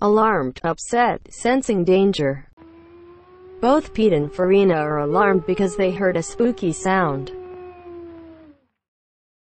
alarmed, upset, sensing danger. Both Pete and Farina are alarmed because they heard a spooky sound.